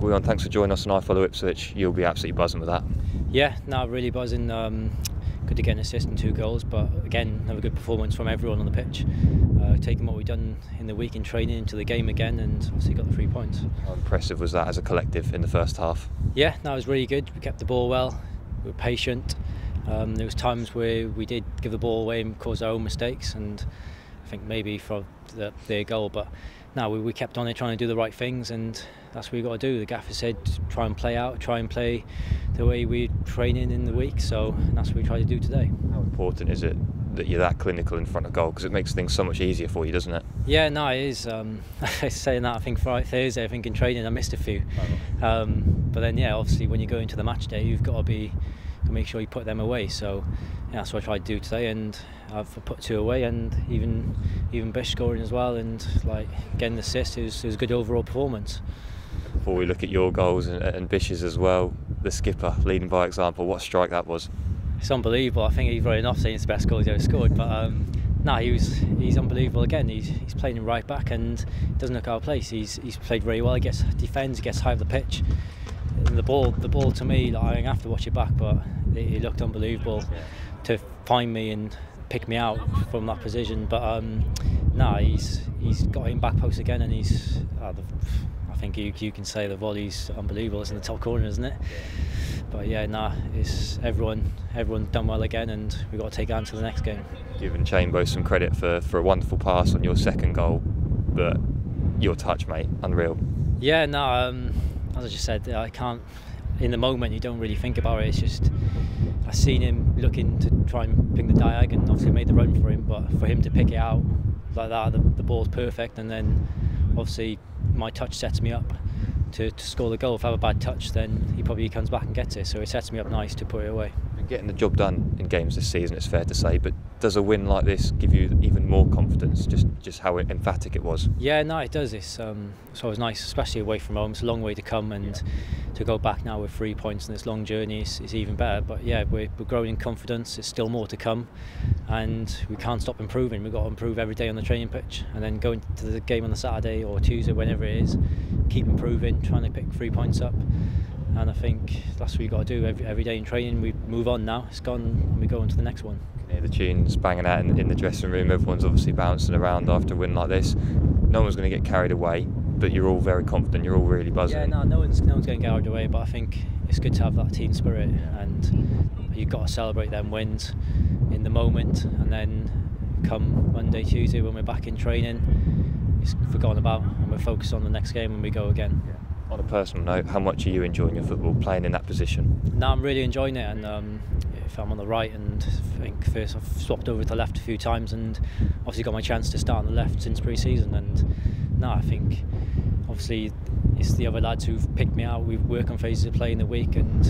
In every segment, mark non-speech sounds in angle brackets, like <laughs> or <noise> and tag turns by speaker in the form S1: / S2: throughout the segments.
S1: Gwion, thanks for joining us on iFollow Ipswich. You'll be absolutely buzzing with that.
S2: Yeah, no, really buzzing. Um, good to get an assist and two goals, but again, another good performance from everyone on the pitch. Uh, taking what we've done in the week in training into the game again, and obviously got the three points.
S1: How impressive was that as a collective in the first half?
S2: Yeah, that was really good. We kept the ball well. We were patient. Um, there was times where we did give the ball away and cause our own mistakes, and think maybe for the, their goal, but now we, we kept on there trying to do the right things, and that's what we got to do. The gaffer said try and play out, try and play the way we're training in the week, so that's what we try to do today.
S1: How important is it that you're that clinical in front of goal? Because it makes things so much easier for you, doesn't it?
S2: Yeah, no, it is. Um, <laughs> saying that, I think Friday, Thursday, I think in training I missed a few. Um, but then, yeah, obviously when you go into the match day, you've got to be make sure you put them away. So yeah, that's what I tried to do today, and I've put two away, and even even Bish scoring as well, and like getting the assist. It was, it was a good overall performance.
S1: Before we look at your goals and, and Bish's as well, the skipper leading by example. What strike that was!
S2: It's unbelievable. I think he's running off saying it's the best goal he's ever scored, but. Um, no, he was he's unbelievable again. He's he's playing right back and doesn't look out of place. He's he's played very well. He gets defends, he gets high up the pitch. And the ball the ball to me, like, I have to watch it back, but it, it looked unbelievable to find me and pick me out from that position. But um, no, he's he's got him back post again, and he's. Uh, the, I think you you can say the volley's unbelievable. It's in the top corner, isn't it? But yeah, nah, it's everyone everyone done well again, and we've got to take on to the next game.
S1: Giving Chambo some credit for for a wonderful pass on your second goal, but your touch, mate, unreal.
S2: Yeah, no, um, as I just said, I can't. In the moment, you don't really think about it. It's just I seen him looking to try and ping the diag, and obviously made the run for him. But for him to pick it out like that, the, the ball's perfect, and then obviously my touch sets me up to, to score the goal. If I have a bad touch, then he probably comes back and gets it. So it sets me up nice to put it away.
S1: Getting the job done in games this season, it's fair to say. But does a win like this give you even more confidence? Just just how emphatic it was.
S2: Yeah, no, it does. It's um, it's always nice, especially away from home. It's a long way to come, and yeah. to go back now with three points in this long journey is, is even better. But yeah, we're, we're growing in confidence. There's still more to come, and we can't stop improving. We've got to improve every day on the training pitch, and then going to the game on the Saturday or Tuesday, whenever it is, keep improving, trying to pick three points up and I think that's what you've got to do every, every day in training. We move on now, it's gone, and we go on to the next one.
S1: Yeah, the tunes banging out in, in, the dressing room, everyone's obviously bouncing around after a win like this. No one's going to get carried away, but you're all very confident, you're all really buzzing.
S2: Yeah, no, no one's, no one's getting carried away, but I think it's good to have that team spirit, and you've got to celebrate them wins in the moment, and then come Monday, Tuesday when we're back in training, it's forgotten about, and we're focused on the next game when we go again.
S1: Yeah on a personal note, how much are you enjoying your football playing in that position?
S2: No, I'm really enjoying it, and um, if I'm on the right, and I think first I've swapped over to the left a few times, and obviously got my chance to start on the left since pre-season, and no, I think obviously it's the other lads who've picked me out. We work on phases of play in the week, and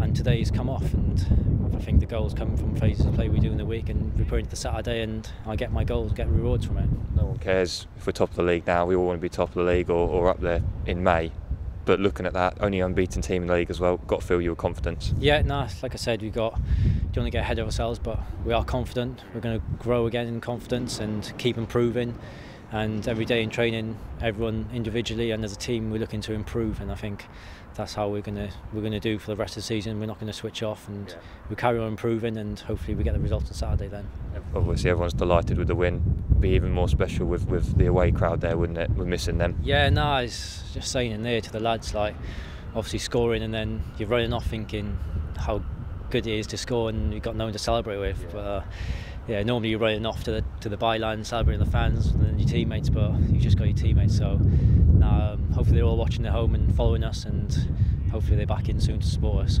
S2: and today come off, and I think the goals come from phases of play we do in the week, and we put into the Saturday, and I get my goals, get rewards from it.
S1: No one cares if we're top of the league now. We all want to be top of the league or, or up there in May but looking at that, only unbeaten team in the league as well, got to feel your confidence.
S2: Yeah, no, like I said, we've got don't want to get ahead of ourselves, but we are confident. We're going to grow again in confidence and keep improving. And every day in training, everyone individually and as a team, we're looking to improve. And I think that's how we're gonna we're gonna do for the rest of the season. We're not going to switch off, and yeah. we carry on improving, and hopefully we get the results on Saturday. Then
S1: obviously everyone's delighted with the win. Be even more special with with the away crowd there, wouldn't it? We're missing them.
S2: Yeah, no, it's just saying in there to the lads like obviously scoring, and then you're running off thinking how good it is to score, and you've got no one to celebrate with. Yeah. But, uh, yeah, normally you're running off to the to the byline, celebrating the fans and your teammates, but you've just got your teammates. So um, hopefully they're all watching at home and following us, and hopefully they're back in soon to support us.